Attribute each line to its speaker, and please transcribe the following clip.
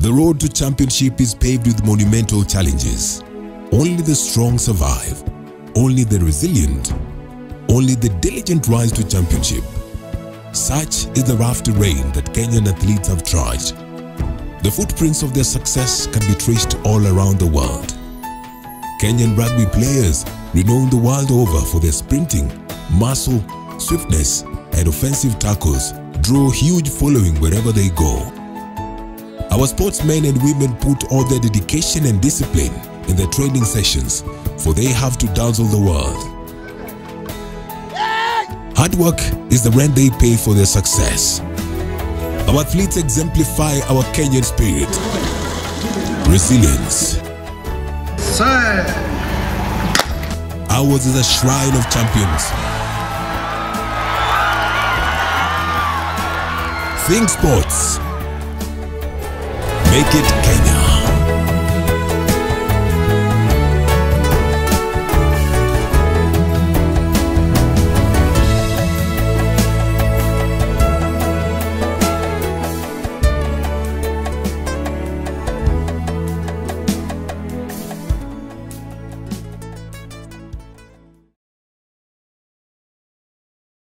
Speaker 1: The road to championship is paved with monumental challenges. Only the strong survive. Only the resilient. Only the diligent rise to championship. Such is the rough terrain that Kenyan athletes have trudged. The footprints of their success can be traced all around the world. Kenyan rugby players, renowned the world over for their sprinting, muscle, swiftness, and offensive tackles, draw huge following wherever they go. Our sportsmen and women put all their dedication and discipline in their training sessions, for they have to dazzle the world. Hard work is the rent they pay for their success. Our athletes exemplify our Kenyan spirit, resilience.
Speaker 2: Sir.
Speaker 1: Ours is a shrine of champions. Think sports. Make it Kenya.